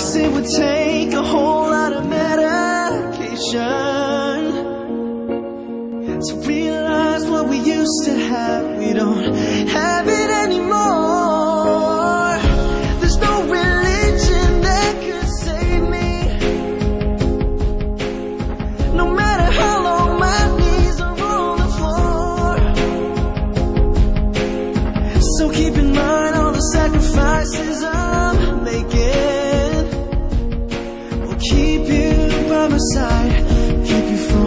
Cause it would take a whole lot of medication To realize what we used to have. We don't have it anymore. There's no religion that could save me. No matter how long my knees are on the floor. So keep in mind by my side, keep you from